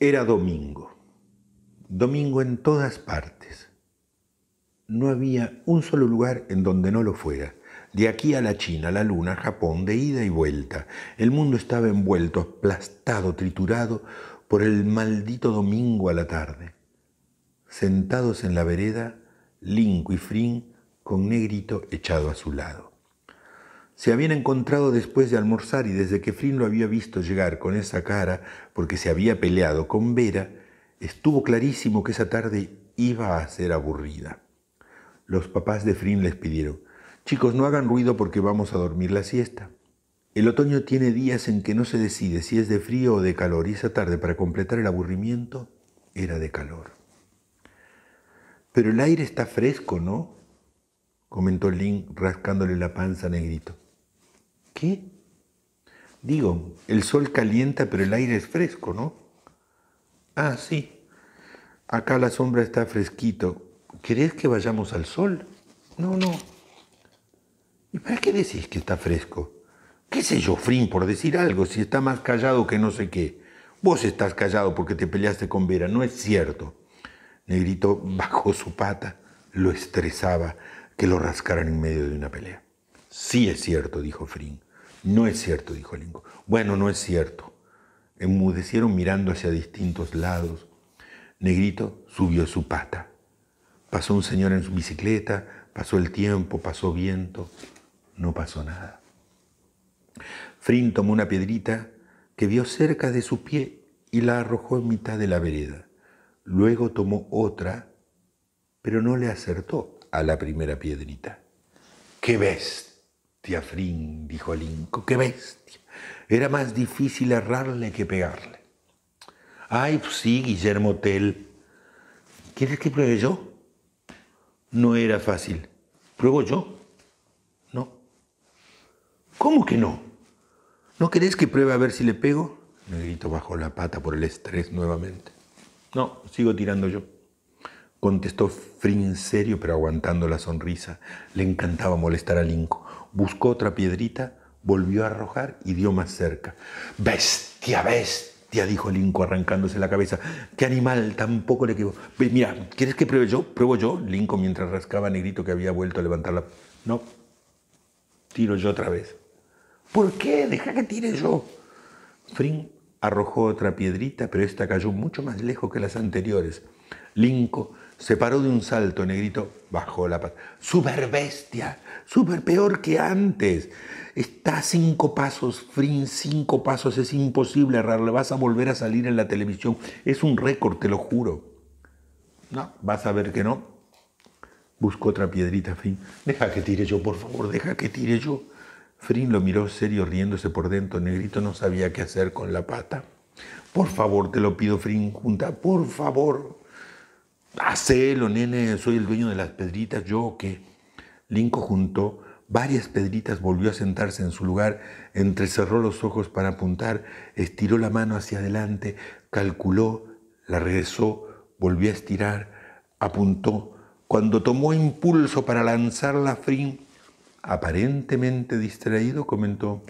Era domingo. Domingo en todas partes. No había un solo lugar en donde no lo fuera. De aquí a la China, la Luna, Japón, de ida y vuelta. El mundo estaba envuelto, aplastado, triturado por el maldito domingo a la tarde. Sentados en la vereda, Linco y Frin con Negrito echado a su lado. Se habían encontrado después de almorzar y desde que Flynn lo había visto llegar con esa cara porque se había peleado con Vera, estuvo clarísimo que esa tarde iba a ser aburrida. Los papás de Flynn les pidieron, chicos, no hagan ruido porque vamos a dormir la siesta. El otoño tiene días en que no se decide si es de frío o de calor y esa tarde para completar el aburrimiento era de calor. Pero el aire está fresco, ¿no? comentó Lynn rascándole la panza Negrito. ¿Qué? Digo, el sol calienta, pero el aire es fresco, ¿no? Ah, sí. Acá la sombra está fresquito. ¿Querés que vayamos al sol? No, no. ¿Y para qué decís que está fresco? ¿Qué sé yo, Frin, por decir algo, si está más callado que no sé qué? Vos estás callado porque te peleaste con Vera, no es cierto. Negrito bajó su pata, lo estresaba que lo rascaran en medio de una pelea. Sí es cierto, dijo Frin. No es cierto, dijo Lincoln. Bueno, no es cierto. Enmudecieron mirando hacia distintos lados. Negrito subió su pata. Pasó un señor en su bicicleta, pasó el tiempo, pasó viento, no pasó nada. Frin tomó una piedrita que vio cerca de su pie y la arrojó en mitad de la vereda. Luego tomó otra, pero no le acertó a la primera piedrita. ¡Qué ves! Bestia, Frin, dijo Linco, qué bestia. Era más difícil errarle que pegarle. Ay, pues sí, Guillermo Tell. ¿Quieres que pruebe yo? No era fácil. ¿Pruebo yo? No. ¿Cómo que no? ¿No querés que pruebe a ver si le pego? Negrito bajó la pata por el estrés nuevamente. No, sigo tirando yo. Contestó Frin serio, pero aguantando la sonrisa. Le encantaba molestar a Linco buscó otra piedrita, volvió a arrojar y dio más cerca. Bestia, bestia, dijo Linco arrancándose la cabeza. ¿Qué animal tampoco le quedó? Mira, ¿quieres que pruebe yo? ¿Pruebo yo? Linco mientras rascaba a Negrito que había vuelto a levantar la... No, tiro yo otra vez. ¿Por qué? Deja que tire yo. Frin arrojó otra piedrita, pero esta cayó mucho más lejos que las anteriores. Linco se paró de un salto, Negrito bajó la pata. ¡Super bestia! ¡Súper peor que antes! Está a cinco pasos, Frin, cinco pasos, es imposible errarle. Vas a volver a salir en la televisión. Es un récord, te lo juro. No, vas a ver que no. Buscó otra piedrita, Frin. Deja que tire yo, por favor, deja que tire yo. Frin lo miró serio, riéndose por dentro. Negrito no sabía qué hacer con la pata. Por favor, te lo pido, Frin, junta, por favor. Hacelo, nene, soy el dueño de las pedritas, ¿yo qué? Linco juntó varias pedritas, volvió a sentarse en su lugar, entrecerró los ojos para apuntar, estiró la mano hacia adelante, calculó, la regresó, volvió a estirar, apuntó. Cuando tomó impulso para lanzar la frin, aparentemente distraído, comentó,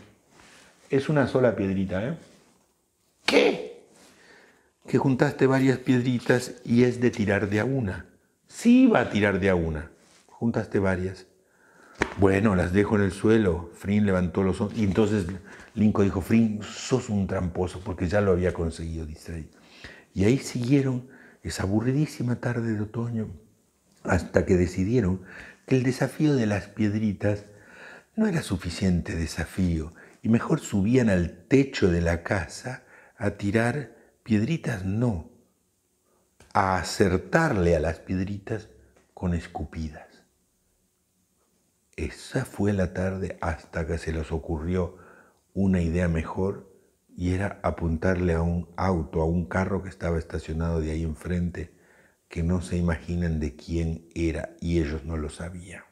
es una sola piedrita, ¿eh? Que juntaste varias piedritas y es de tirar de a una. Sí va a tirar de a una. Juntaste varias. Bueno, las dejo en el suelo. Frin levantó los ojos y entonces Linco dijo, Frin, sos un tramposo porque ya lo había conseguido distraer. Y ahí siguieron esa aburridísima tarde de otoño hasta que decidieron que el desafío de las piedritas no era suficiente desafío y mejor subían al techo de la casa a tirar piedritas no, a acertarle a las piedritas con escupidas. Esa fue la tarde hasta que se les ocurrió una idea mejor y era apuntarle a un auto, a un carro que estaba estacionado de ahí enfrente, que no se imaginan de quién era y ellos no lo sabían.